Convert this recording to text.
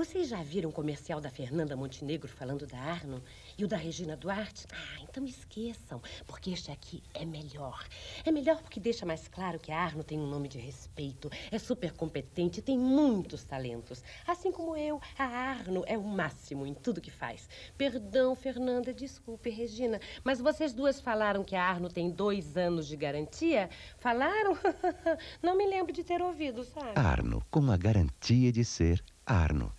Vocês já viram o comercial da Fernanda Montenegro falando da Arno e o da Regina Duarte? Ah, então esqueçam, porque este aqui é melhor. É melhor porque deixa mais claro que a Arno tem um nome de respeito, é super competente, tem muitos talentos. Assim como eu, a Arno é o máximo em tudo que faz. Perdão, Fernanda, desculpe, Regina, mas vocês duas falaram que a Arno tem dois anos de garantia? Falaram? Não me lembro de ter ouvido, sabe? Arno, com a garantia de ser Arno.